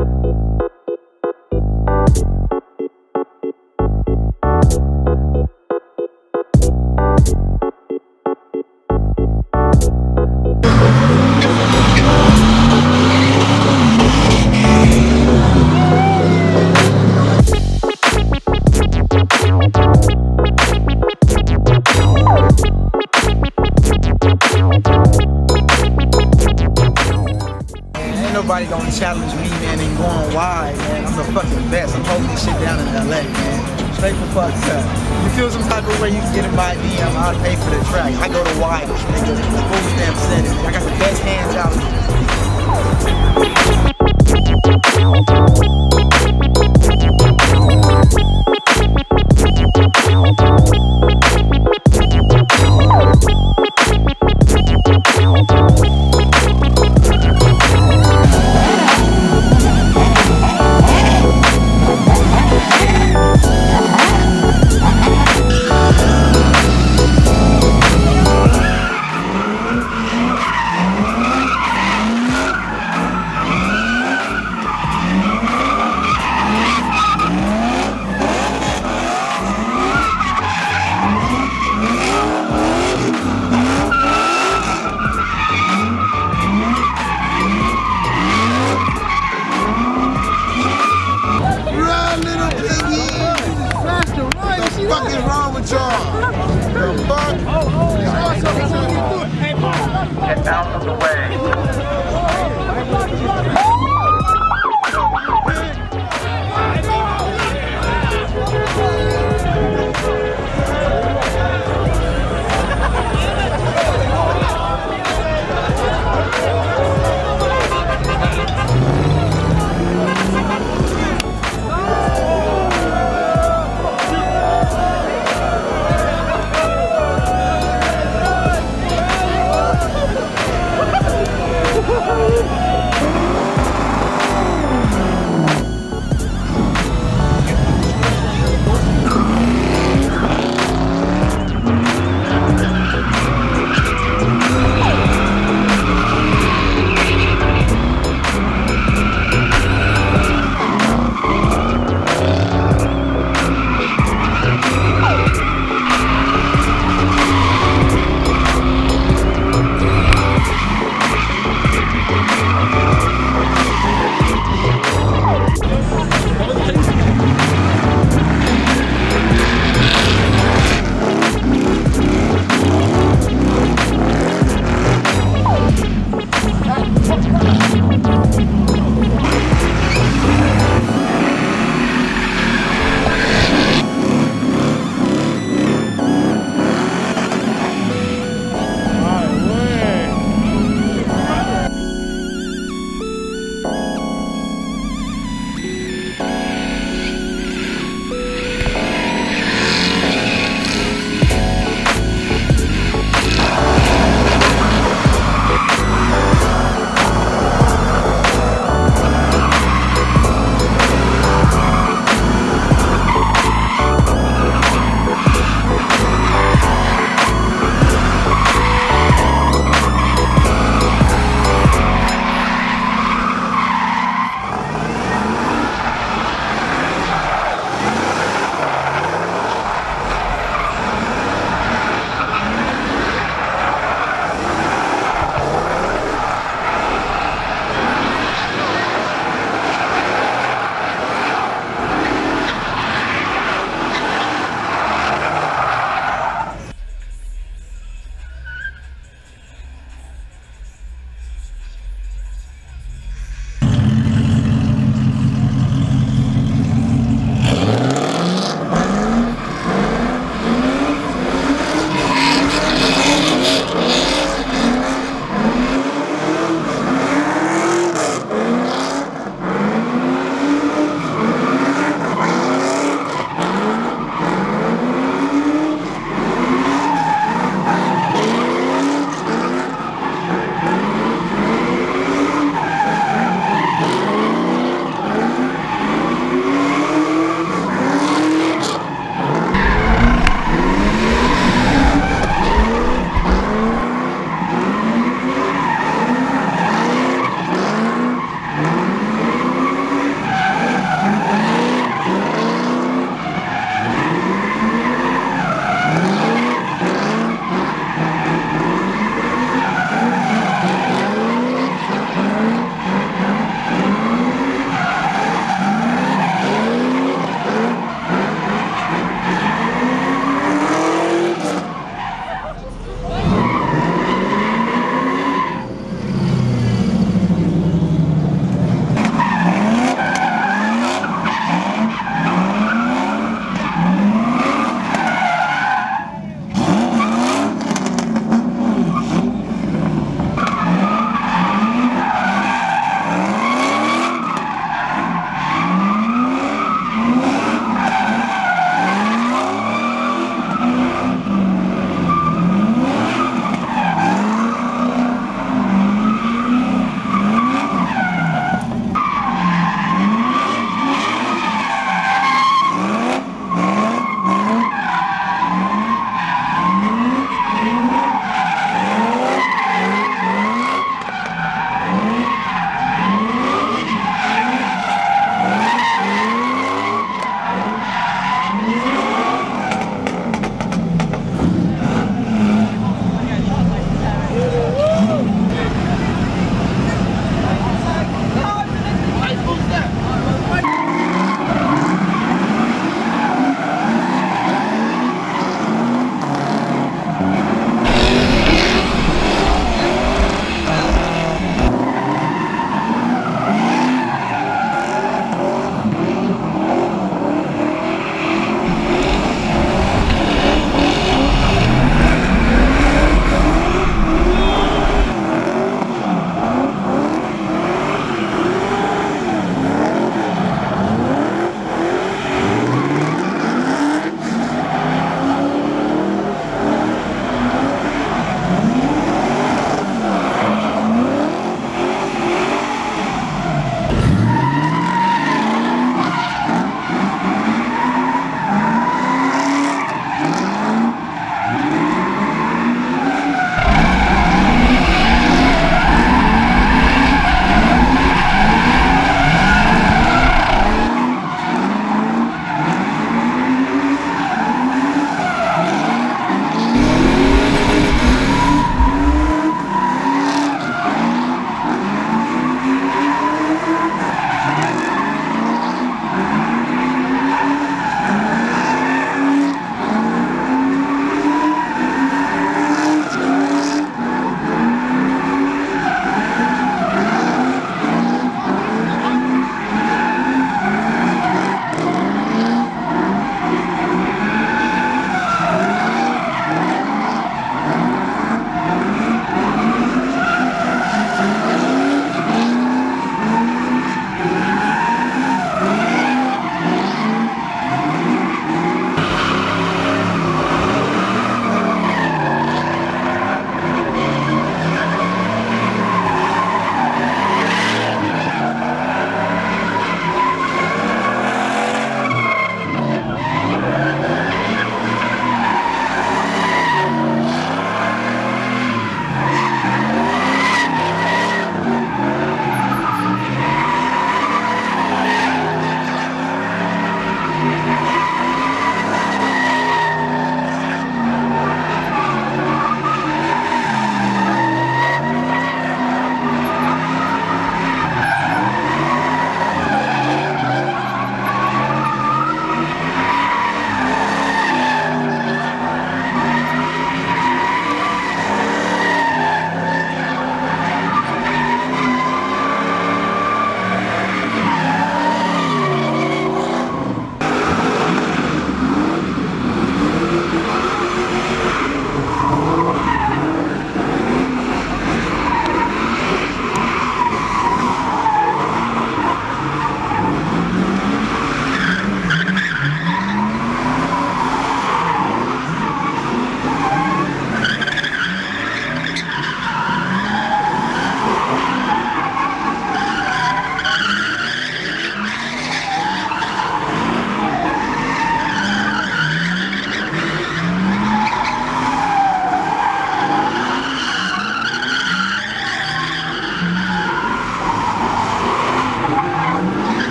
Ain't nobody gonna challenge me, man, and going wide, man. I'm the fucking best. I'm holding this shit down in LA, man. Straight for fuck up. You feel some type of way, you can get in my DM. I'll pay for the track. I go to wide, nigga. Full stamp center. I got the best hands out.